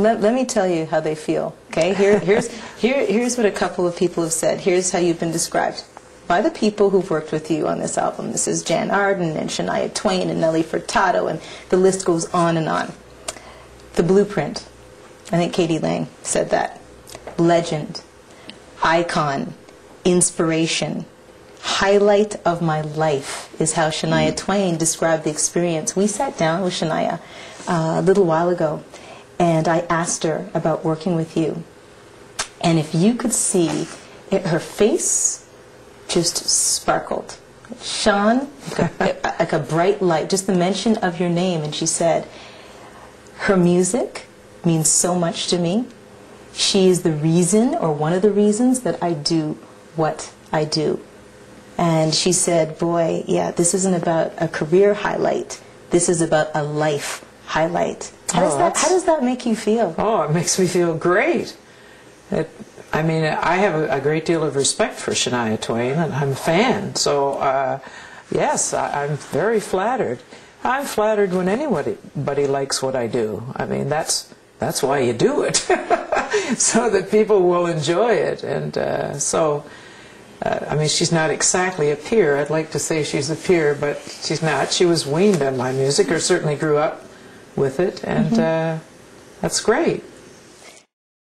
let, let me tell you how they feel. Okay, here, here's here, here's what a couple of people have said. Here's how you've been described by the people who've worked with you on this album. This is Jann Arden and Shania Twain and Nelly Furtado, and the list goes on and on. The blueprint. I think k.d. lang said that. Legend, icon, inspiration, highlight of my life is how Shania Twain described the experience. We sat down with Shania uh, a little while ago, and I asked her about working with you. And if you could see, it, her face just sparkled, shone like a, like a bright light. Just the mention of your name, and she said, "Her music means so much to me. She is the reason, or one of the reasons, that I do what I do." And she said, "Boy, yeah, this isn't about a career highlight. This is about a life highlight." How does Oh, that How does that make you feel? Oh, it makes me feel great. It, I mean, I have a, a great deal of respect for Shania Twain, and I'm a fan. So, uh, yes, I, I'm very flattered. I'm flattered when anybody likes what I do. I mean, that's that's why you do it, so that people will enjoy it. And uh, so, uh, I mean, she's not exactly a peer. I'd like to say she's a peer, but she's not. She was weaned on my music, or certainly grew up with it, and uh, that's great.